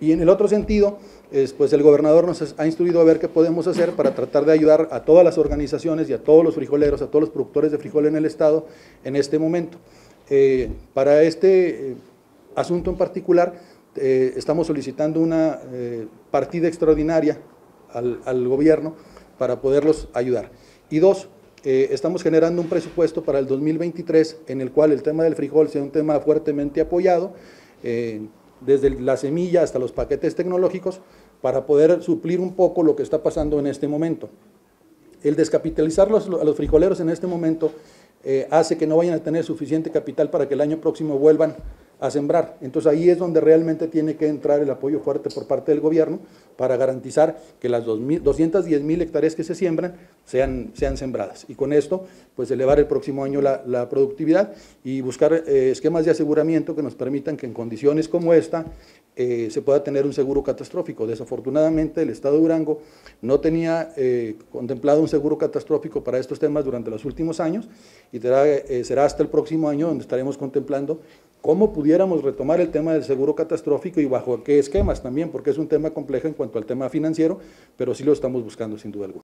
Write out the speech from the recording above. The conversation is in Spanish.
Y en el otro sentido, pues el gobernador nos ha instruido a ver qué podemos hacer para tratar de ayudar a todas las organizaciones y a todos los frijoleros, a todos los productores de frijol en el Estado en este momento. Eh, para este eh, asunto en particular, eh, estamos solicitando una partida extraordinaria al, al, gobierno para poderlos ayudar. Y dos, estamos generando un presupuesto para el 2023 en el cual el tema del frijol sea un tema fuertemente apoyado, desde la semilla hasta los paquetes tecnológicos, para poder suplir un poco lo que está pasando en este momento. El descapitalizar a los frijoleros en este momento eh, hace que no vayan a tener suficiente capital para que el año próximo vuelvan a sembrar. Entonces ahí es donde realmente tiene que entrar el apoyo fuerte por parte del gobierno para garantizar que las 210 mil hectáreas que se siembran sean, sean sembradas. Y con esto, pues elevar el próximo año la, productividad y buscar eh, esquemas de aseguramiento que nos permitan que en condiciones como esta eh, se pueda tener un seguro catastrófico. Desafortunadamente el Estado de Durango no tenía eh, contemplado un seguro catastrófico para estos temas durante los últimos años y será hasta el próximo año donde estaremos contemplando cómo pudiéramos retomar el tema del seguro catastrófico y bajo qué esquemas también, porque es un tema complejo en cuanto al tema financiero, pero sí lo estamos buscando sin duda alguna.